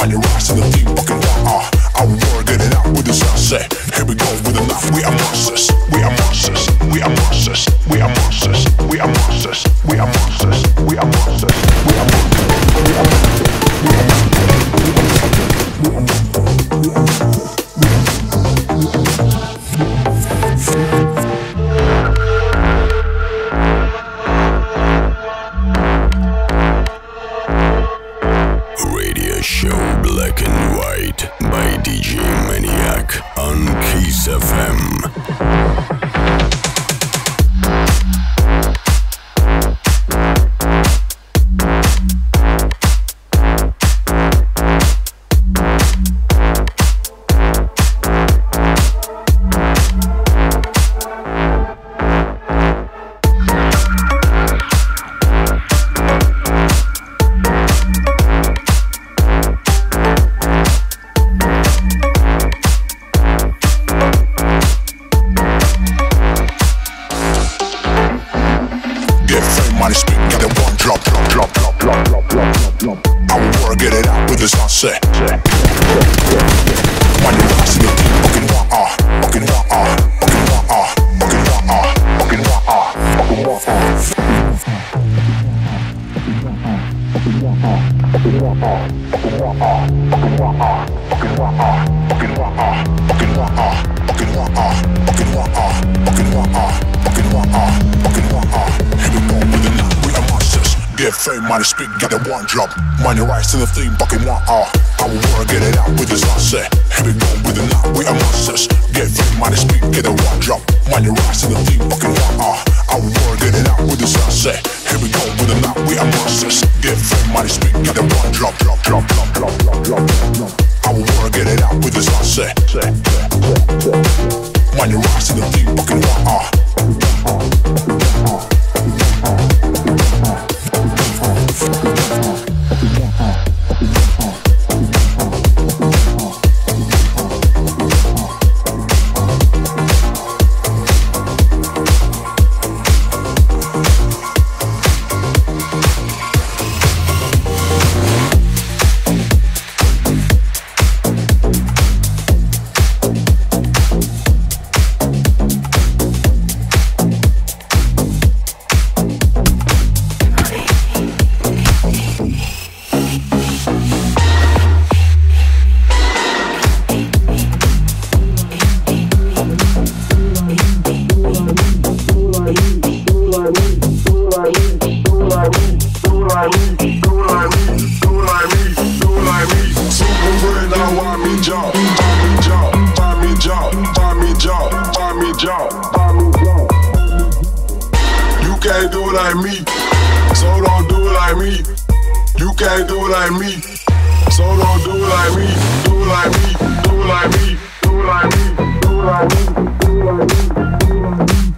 Money rocks in the deep fucking water. I worded it out with the sunset. Here we go with the knife. We are monsters. We are monsters. We are monsters. We are monsters. We are monsters. We are monsters. We are monsters. We are monsters. We are monsters. We are monsters. We are monsters. We are monsters. fame, money, speak, get the one drop. Money, you rise to the theme, fucking one Ah, I will wanna get it out with this answer. Heavy it with the knot, we are monsters. Get fame, money, speak, get the one drop. Money, you rise to the theme, fucking one Ah, I will wanna get it out with this answer. Heavy we with the knot, we are monsters. Get fame, money, speak, get the one drop, drop, drop, drop, drop, drop, drop, drop. I will wanna get it out with this answer. Man, you rise to the theme, fucking one hour. So don't do it like me. You can't do it like me. So don't do it like me. Do it like me. Do it like me. Do it like me. Do it like me. Do like me. Do like me.